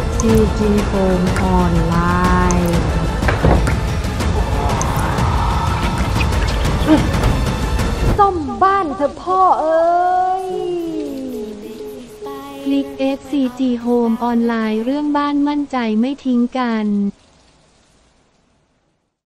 FTG Home Online ซ่อมบ้านเธอพ่อเออ คลิก FCG Home ออนไลน์เรื่องบ้านมั่นใจไม่ทิ้งกัน